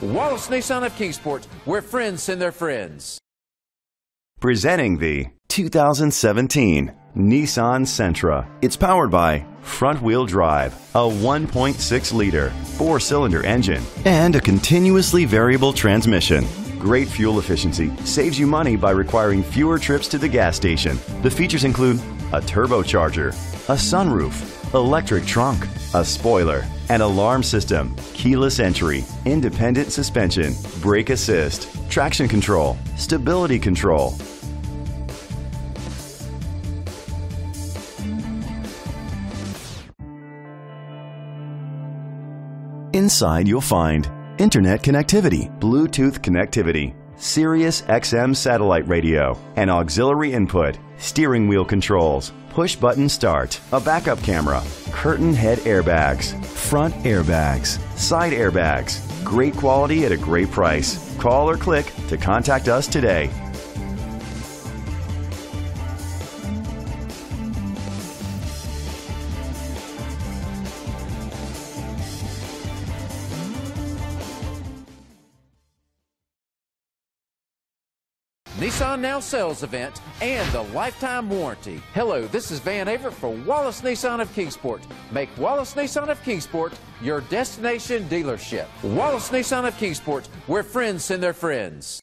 Wallace Nissan of Kingsport, where friends send their friends. Presenting the 2017 Nissan Sentra. It's powered by front wheel drive, a 1.6 liter four cylinder engine, and a continuously variable transmission. Great fuel efficiency saves you money by requiring fewer trips to the gas station. The features include a turbocharger, a sunroof, electric trunk, a spoiler, an alarm system, keyless entry, independent suspension, brake assist, traction control, stability control. Inside you'll find internet connectivity, Bluetooth connectivity, Sirius XM satellite radio, an auxiliary input, steering wheel controls, push button start, a backup camera, curtain head airbags, front airbags, side airbags. Great quality at a great price. Call or click to contact us today. Nissan Now Sales Event and the lifetime warranty. Hello, this is Van Aver for Wallace Nissan of Kingsport. Make Wallace Nissan of Kingsport your destination dealership. Wallace Nissan of Kingsport, where friends send their friends.